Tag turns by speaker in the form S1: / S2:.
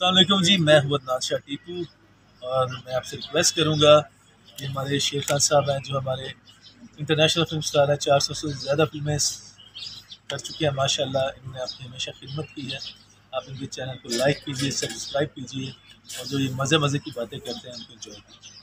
S1: अल्लाम जी, मैं हूँ नादशाह टीपू और मैं आपसे रिक्वेस्ट करूँगा कि हमारे शेर खान साहब हैं, जो हमारे इंटरनेशनल फ़िल्म स्टार हैं, चार सौ से ज़्यादा फ़िल्में कर चुके हैं। माशाल्लाह, इन्होंने आपकी हमेशा खिदमत की है। आप इनके चैनल को लाइक कीजिए सब्सक्राइब कीजिए और जो ये मज़े मज़े की बातें करते हैं, उनको इन्जॉय कीजिए।